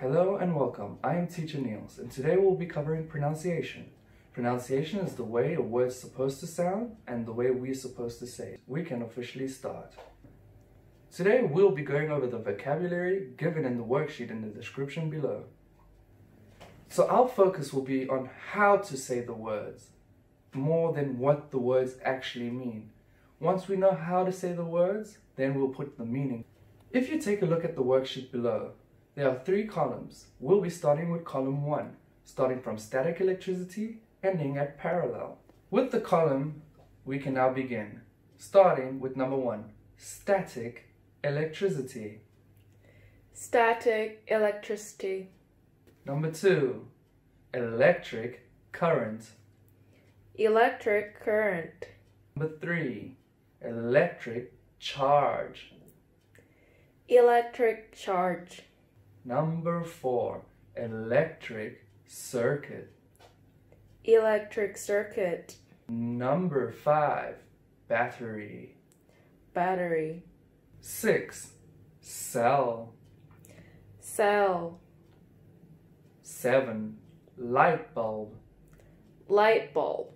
Hello and welcome. I am Teacher Neels and today we'll be covering pronunciation. Pronunciation is the way a word's supposed to sound and the way we're supposed to say it. We can officially start. Today we'll be going over the vocabulary given in the worksheet in the description below. So our focus will be on how to say the words, more than what the words actually mean. Once we know how to say the words, then we'll put the meaning. If you take a look at the worksheet below, there are three columns. We'll be starting with column 1, starting from static electricity, ending at parallel. With the column, we can now begin, starting with number 1, static electricity. Static electricity. Number 2, electric current. Electric current. Number 3, electric charge. Electric charge. Number 4, electric circuit. Electric circuit. Number 5, battery. Battery. 6, cell. Cell. 7, light bulb. Light bulb.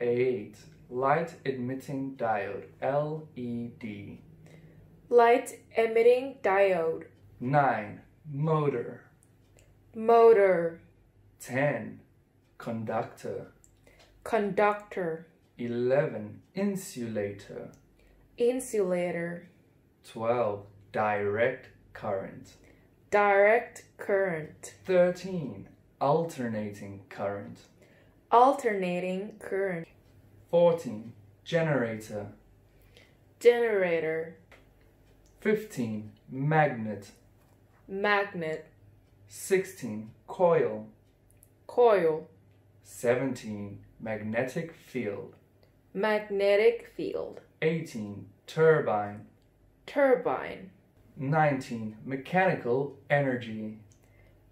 8, light emitting diode, LED. Light emitting diode. 9, motor. Motor. 10, conductor. Conductor. 11, insulator. Insulator. 12, direct current. Direct current. 13, alternating current. Alternating current. 14, generator. Generator. 15, magnet. Magnet. 16, coil. Coil. 17, magnetic field. Magnetic field. 18, turbine. Turbine. 19, mechanical energy.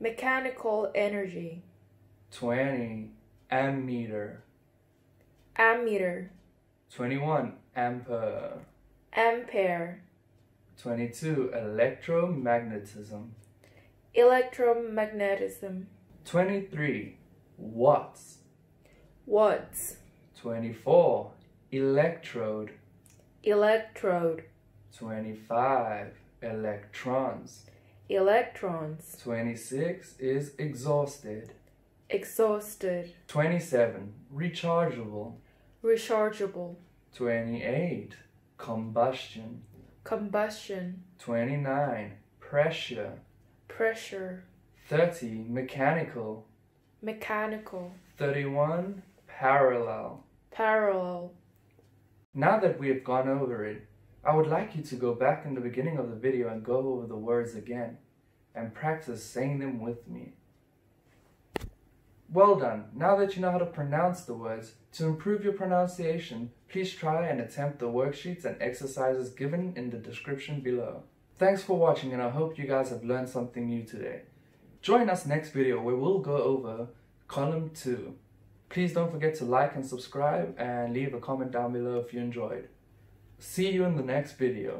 Mechanical energy. 20, ammeter. Ammeter. 21, ampere. Ampere. 22, electromagnetism. Electromagnetism. 23, watts. Watts. 24, electrode. Electrode. 25, electrons. Electrons. 26 is exhausted. Exhausted. 27, rechargeable. Rechargeable. 28, combustion. Combustion. 29, pressure. Pressure. 30, mechanical. Mechanical. 31, parallel. Parallel. Now that we have gone over it, I would like you to go back in the beginning of the video and go over the words again and practice saying them with me. Well done! Now that you know how to pronounce the words, to improve your pronunciation, please try and attempt the worksheets and exercises given in the description below. Thanks for watching and I hope you guys have learned something new today. Join us next video where we'll go over column 2. Please don't forget to like and subscribe and leave a comment down below if you enjoyed. See you in the next video.